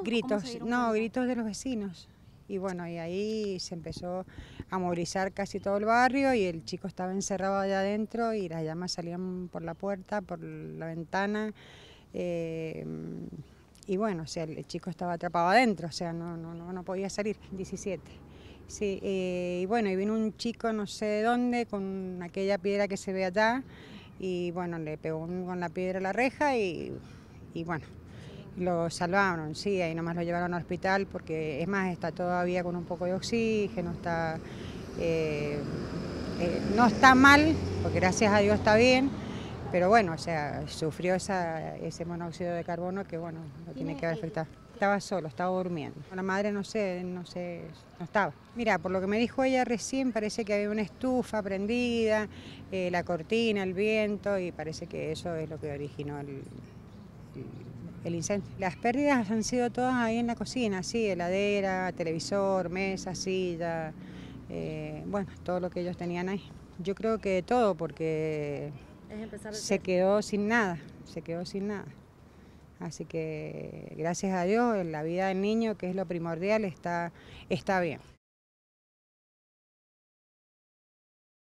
¿Cómo Gritos, no, gritos de los vecinos. Y bueno, y ahí se empezó a movilizar casi todo el barrio y el chico estaba encerrado allá adentro y las llamas salían por la puerta, por la ventana. eh, y bueno, o sea, el chico estaba atrapado adentro, o sea, no, no, no, no podía salir, 17. Sí, eh, y bueno, y vino un chico no sé de dónde con aquella piedra que se ve allá y bueno, le pegó un- con la piedra a la reja y, y bueno, lo salvaron, sí, ahí nomás lo llevaron al hospital porque es más, está todavía con un poco de oxígeno, está, eh, eh, no está mal, porque gracias a Dios está bien, pero bueno, o sea, sufrió ese monóxido de carbono que bueno, lo tiene que afectado. Estaba solo, estaba durmiendo. La madre no sé, no sé, no estaba. Mira, por lo que me dijo ella recién, parece que había una estufa prendida, eh, la cortina, el viento, y parece que eso es lo que originó el- el incendio. Las pérdidas han sido todas ahí en la cocina, sí, heladera, televisor, mesa, silla, eh, bueno, todo lo que ellos tenían ahí. Yo creo que todo, porque se quedó sin nada, se quedó sin nada. Así que gracias a Dios, la vida del niño, que es lo primordial, está, está bien.